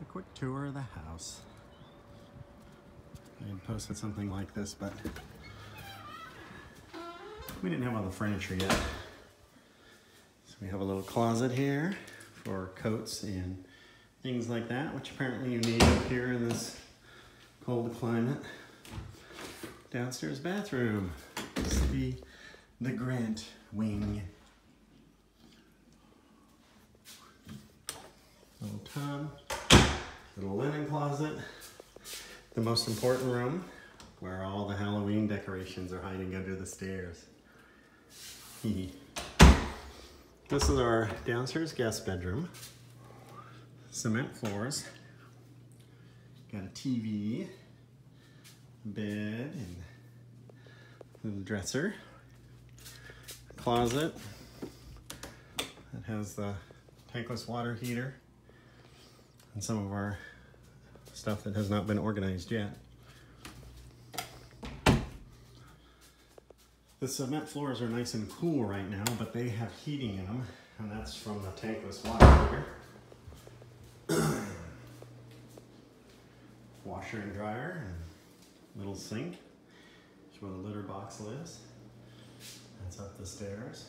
A quick tour of the house. I had posted something like this, but we didn't have all the furniture yet. So we have a little closet here for coats and things like that, which apparently you need up here in this cold climate. Downstairs bathroom. This is the, the Grant wing. Little tub, little linen closet. The most important room where all the Halloween decorations are hiding under the stairs. this is our downstairs guest bedroom. Cement floors. Got a TV, bed, and little dresser. Closet that has the tankless water heater and some of our stuff that has not been organized yet. The cement floors are nice and cool right now, but they have heating in them, and that's from the tankless water heater. Washer and dryer, and little sink. That's where the litter box lives. That's up the stairs.